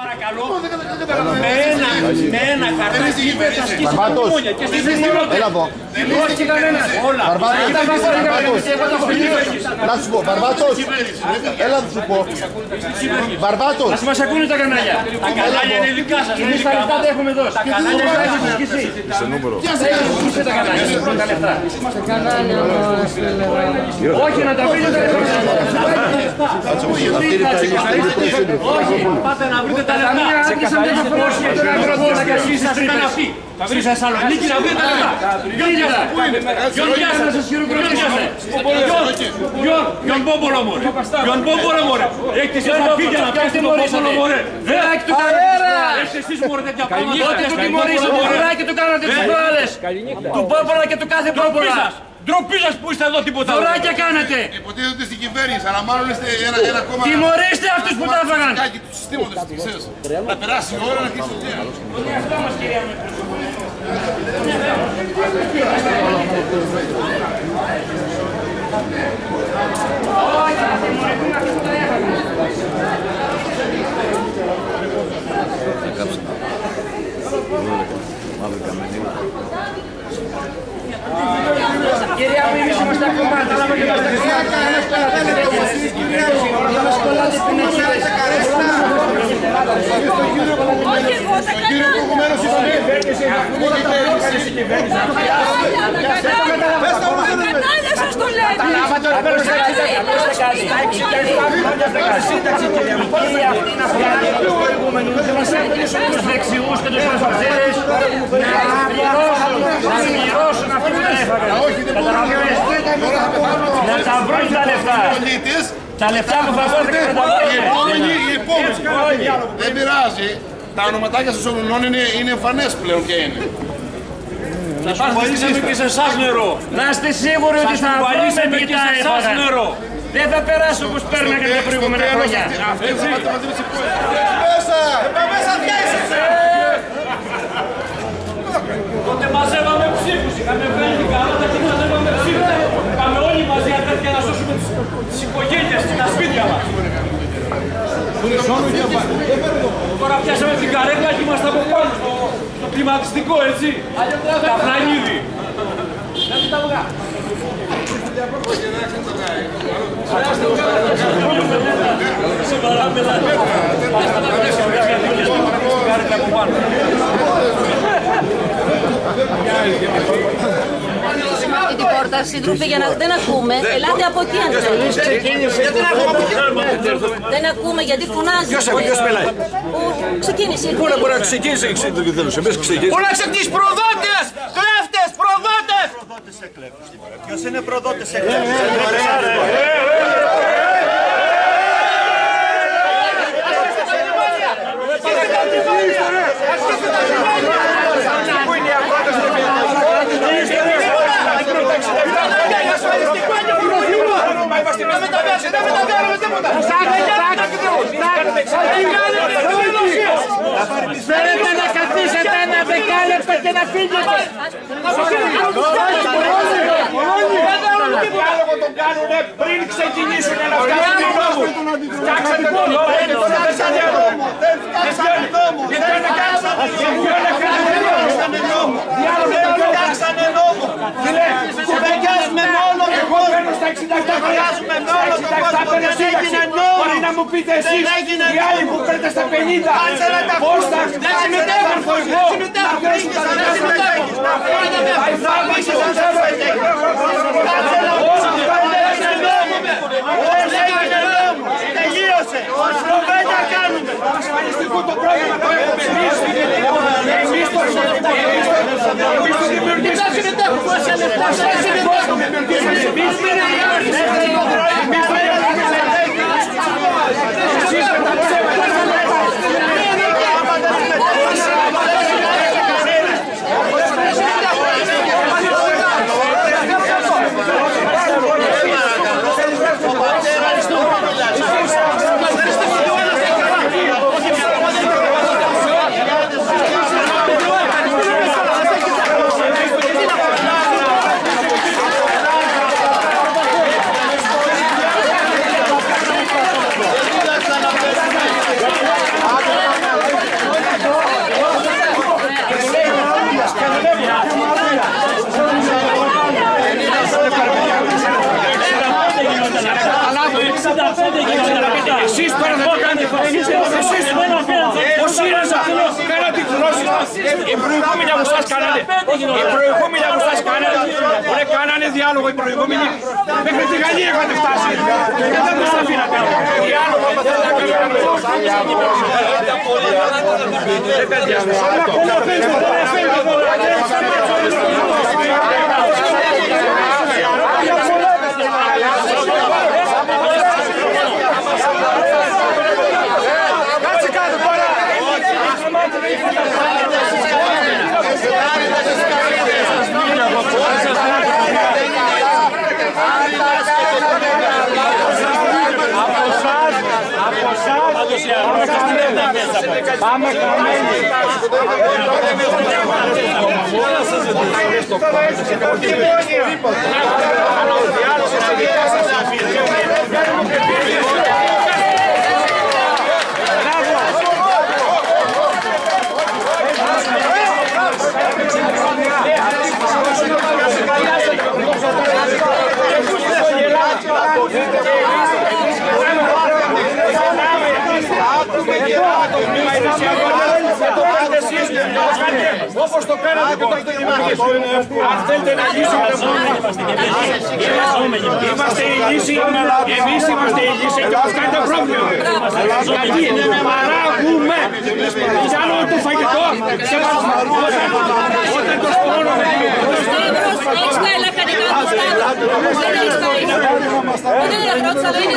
Παρακαλώ, με ένα, με ένα χαρτί είπες θα σκίσει Μπαρμπάτος. χρόνια και στη δευτερότητα. Έλα εδώ. Όχι κανένας. Όλα. Μπαρμπάτος. Να σου πω, Μπαρμπάτος. Έλα να σου πω. Μπαρμπάτος. Ας μας ακούνε τα κανάλια. Τα κανάλια είναι δικά σας, δεν είναι Εμείς τα δικά λεφτά μας. τα έχουμε δώσει. Τα κανάλια Τι είναι έχεις δικά και σας. εσύ. Σε νούμερο. Πούσε τα κανάλια, σου τα λεφτά. Όχι να τα βρείτε τα λεφτά. Όχι, πάτε να βρείτε τα λεφτά. Καμία άντληση δεν θα φοράσει και τώρα αγροτών να Εσείς κασίσεις θα ήταν αυτοί. Θα βρεις στη Θεσσαλονίκη να βρείτε τα λεφτά. Γιον γεια σας. Γιον γεια Να σας. σας χειροκροτήσουμε. Γιον, Γιον Πόμπολο μωρέ. Γιον Πόμπολο μωρέ. Έχετε εσείς αφήγια να πιάσετε τον Πόμπολο μωρέ. Φρουράκι του κάνατε Έχετε εσείς μωρέ τέτοια πράγματα. Τότε του τιμωρήσατε, φρουράκι του κάνατε τις προάλλες. Του Πόπολα και του κάθε Ντροπή Πόπολα. σας. Ντροπή σας που είστε εδώ τίποτα. άλλο. Φρουράκια κάνετε. Υποτίθεται στην κυβέρνηση, αλλά μάλλον είστε ένα, ένα κόμμα. Τιμωρήστε αυτούς που τα έφαγαν. Κάκι του συστήματος της ξέρεις. Να περάσει η ώρα να κλείσει το τζέρα. Κυρία μου, εμείς είμαστε κομμάτια. Θα μας κολλάτε πινακίδες. Όχι εγώ, τα κανάλια. Τα κανάλια σας το λένε. Σύνταξη και αυτή να φτιάξει τους προηγούμενους. Δεν μας έπαιρνες τους δεξιούς και τους φασφαζέρες να πληρώσουν, να πληρώσουν αυτό που τα έφαγαν. Καταλαβαίνεις. Να τα βρουν τα λεφτά. Πολίτες, Τα λεφτά που θα δώσετε και να τα οι βρουν. επόμενοι, οι επόμενοι. Δεν πειράζει. Τα ονοματάκια στους ονονών είναι, είναι εμφανές πλέον ποια είναι. Θα σπουδαλίσαμε και σε εσάς νερό. Να είστε σίγουροι ότι θα βρούμε σπουδαλίσαμε τι και τα σε εσάς έφαγαν. νερό. Δεν θα περάσει όπως παίρναγαν τα προηγούμενα χρόνια. Αυτοί θα πάτε μαζί με τις υπόλοιπες. Τότε μαζεύαμε ψήφους. Είχαμε βγάλει την καρότα και μαζεύαμε ψήφους. Είχαμε όλοι μαζί αδέρφια να σώσουμε τις, τις οικογένειες, τα σπίτια μας. Τώρα πιάσαμε την καρέκλα και είμαστε από πάνω στο, στο κλιματιστικό, έτσι. Τα φρανίδι. Αυτή την πόρτα, σύντροφοι, για να δεν ακούμε. Ελάτε από εκεί αν θέλετε. Δεν ακούμε γιατί φωνάζει. Ποιος ακού- ποιος μιλάει? Ο ξεκίνησε. Πού να μπορεί να ξεκίνησε η ξύντροφη θέλος, εμείς ξεκίνησε. Πού να ξεφτείς προδότες! Κλέφτες! Προδότες! Ποιος είναι προδότης εκλέφτης. Θέλετε δεκάλεπτο και να φύγετε. Διάλογο τον κάνουνε πριν ξεκινήσουν να φτιάξουν τον νόμο. Φτιάξατε τον νόμο. Φτιάξατε τον νόμο. Δεν φτιάξανε νόμο. Δεν φτιάξανε νόμο. Φτιάξανε νόμο. Φίλε, κουβεντιάζουμε με όλο τον κόσμο. Κουβεντιάζουμε με όλο τον κόσμο. Δεν έγινε νόμος. Μπορεί να μου πείτε εσείς οι άλλοι που παίρνετε στα 50. Πώς θα δεν συμμετέχουν. Δεν συμμετέχουν. Δεν συμμετέχουν. Θα αφήσεις να σε Κάτσε να πεις αυτά είναι νόμο. Όλα είναι νόμος. Τελείωσε. Κουβέντα κάνουμε. Ασφαλιστικό το πρόγραμμα το έχουμε εμείς. Εμείς το συμμετέχουμε. Εμείς το δημιουργήσαμε. Δεν συμμετέχουμε. Πόσα λεφτά δεν συμμετέχουμε. Εμείς Εμείς Εσείς με τα ψέματα. Άμα δεν συμμετέχουμε. εσείς, ο ΣΥΡΙΖΑ, κάνατε εκδηλώσεις. Οι προηγούμενοι από εσάς κάνανε. Οι προηγούμενοι από εσάς κάνανε. Ωραία, κάνανε διάλογο οι προηγούμενοι. Μέχρι τη Γαλλία είχατε φτάσει. Και δεν τους αφήνατε. Διάλογο από θέλετε να Πάμε χαμένοι. Όπως το κάνατε και τότε Αν θέλετε να λύσουμε το πρόβλημα. Είμαστε η λύση, εμείς είμαστε η λύση και μας κάνετε πρόβλημα. Γιατί παράγουμε. Κι άλλο το φαγητό σε Όταν το σπορώνω Έχεις τα λαχανικά του στάδου. Δεν έχεις τα Δεν είναι αγρότης, αλλά είναι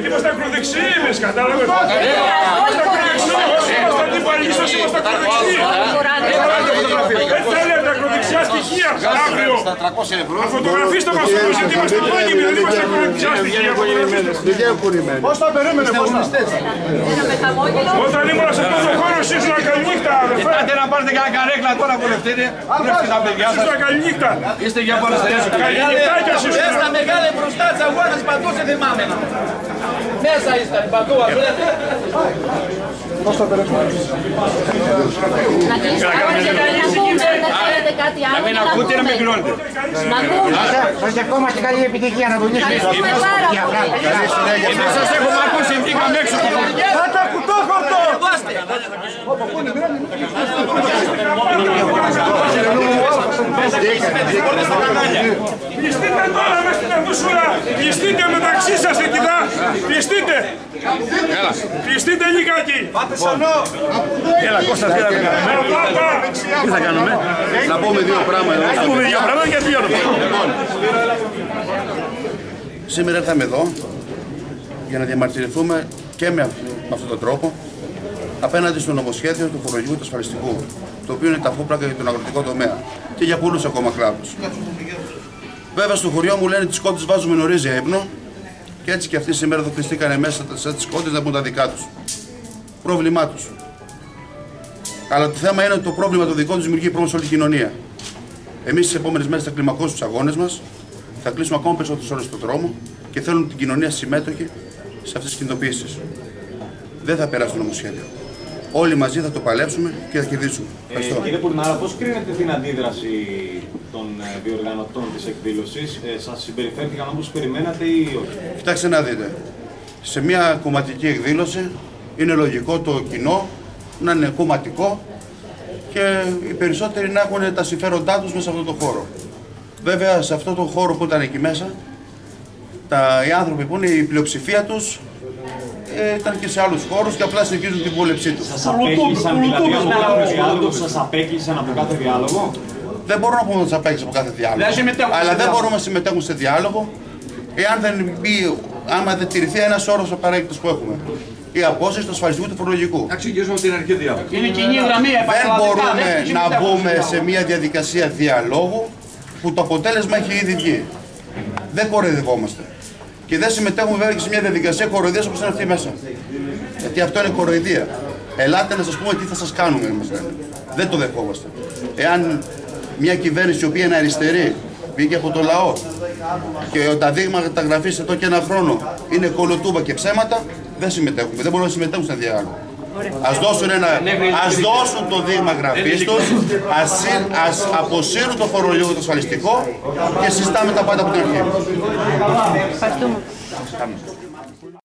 Γιατί είμαστε ακροδεξιοί εμείς, κατάλαβες. Είμαστε ακροδεξιοί. Όσοι είμαστε αντίπαλοι, ίσως είμαστε ακροδεξιοί. Δεν θέλετε ακροδεξιά στοιχεία. Αύριο. Στα 300 ευρώ. Φωτογραφίστε μας όμως γιατί είμαστε επώνυμοι, δεν είμαστε ακροδεξιά στοιχεία. Πώς θα περίμενε, πώς θα Ένα με χαμόγελο. Όταν ήμουν σε αυτόν τον χώρο, εσείς ήσουν καληνύχτα, αδερφέ. Άντε να πάρετε κανένα καρέκλα τώρα που λεφτείτε. Βρέστε τα παιδιά Εσείς σας. ήσουν καληνύχτα. Είστε για παραστερές. Καληνύχτάκια εσείς ήσουν. Στα μεγάλη μπροστά της αγώνας παντού σε θυμάμαι. Μέσα είστε παντού. Να κλείσουμε. Να πούμε, δεν θέλετε κάτι άλλο. Μην ακούτε να μην πληρώνετε. Να πούμε. Σας ευχόμαστε καλή επιτυχία να δουλέψετε. Ευχαριστούμε πάρα πολύ. Εμείς σας έχουμε ακούσει, βγήκαμε έξω. Πάτα κουτόχορτο! Πληστείτε τώρα μέσα στην αιθούσουλα. Πληστείτε μεταξύ σας εκεί δα. Πληστείτε. Πληστείτε λιγάκι. Έλα Κώστα, τι να κάνουμε. Πάπα. Τι θα κάνουμε. Να πούμε δύο πράγματα. Θα πούμε δύο πράγματα για δύο λεπτά. Σήμερα ήρθαμε εδώ για να διαμαρτυρηθούμε και με αυ- με αυτόν τον τρόπο απέναντι στο νομοσχέδιο του φορολογικού του ασφαλιστικού, το οποίο είναι ταφόπλακα για τον αγροτικό τομέα και για πολλούς ακόμα κλάδους. Βέβαια, στο χωριό μου λένε τις κότες βάζουμε νωρίς για ύπνο και έτσι και αυτοί σήμερα εδώ κλειστήκανε μέσα σε τις κότες να πούν τα δικά τους. Πρόβλημά τους. Αλλά το θέμα είναι ότι το πρόβλημα το δικό τους δημιουργεί πρόβλημα σε όλη την κοινωνία. Εμείς τις επόμενες μέρες θα κλιμακώσουμε τους αγώνες μας, θα κλείσουμε ακόμα περισσότερες ώρες στον δρόμο και θέλουν την κοινωνία συμμέτοχη σε αυτές τις κινητοποιήσεις. Δεν θα περάσει το νομοσχέδιο. Όλοι μαζί θα το παλέψουμε και θα κερδίσουμε. Ευχαριστώ. Κύριε Κουρνάρα, πώς κρίνετε την αντίδραση των ε, διοργανωτών της εκδήλωσης; Ε, σας συμπεριφέρθηκαν όπως περιμένατε ή όχι; Κοιτάξτε να δείτε. Σε μια κομματική εκδήλωση είναι λογικό το κοινό να είναι κομματικό και οι περισσότεροι να έχουν τα συμφέροντά τους μέσα σε αυτό το χώρο. Βέβαια, σε αυτό το χώρο που ήταν εκεί μέσα, τα, οι άνθρωποι που είναι η πλειοψηφία τους ε, ήταν και σε άλλους χώρους και απλά συνεχίζουν την βούλεψή τους. Σας απέκλεισαν δηλαδή από κάθε διάλογο, σας απέκλεισαν από κάθε διάλογο; Δεν μπορώ να πούμε ότι του απέξω από κάθε διάλογο. Δεν συμμετέχουν Αλλά σε δεν διάλογο. μπορούμε να συμμετέχουν σε διάλογο εάν δεν μπει, άμα δεν τηρηθεί ένας όρος απαραίτητο που έχουμε. Η απόσταση του ασφαλιστικού του φορολογικού. Να ξεκινήσουμε από την αρχή διάλογο. Είναι κοινή γραμμή, Δεν επαγγελματικά. μπορούμε δεν να συμμετέχουν μπούμε στο σε διάλογο. μια διαδικασία διαλόγου που το αποτέλεσμα έχει ήδη βγει. Δεν κοροϊδευόμαστε. Και δεν συμμετέχουμε βέβαια και σε μια διαδικασία κοροϊδίας όπως είναι αυτή μέσα. Γιατί αυτό είναι κοροϊδία. Ελάτε να σας πούμε τι θα σας κάνουμε, μας λένε. Δεν το δεχόμαστε. Εάν μια κυβέρνηση η οποία είναι αριστερή βγήκε από το λαό και τα δείγματα γραφή εδώ και ένα χρόνο είναι κολοτούμπα και ψέματα, δεν συμμετέχουμε. Δεν μπορούμε να συμμετέχουμε σε διάλογο. Ας δώσουν, ένα, ας δώσουν το δείγμα γραφής τους, ας, συ- ας αποσύρουν το φορολογικό το ασφαλιστικό και συζητάμε τα πάντα από την αρχή. Ευχαριστούμε.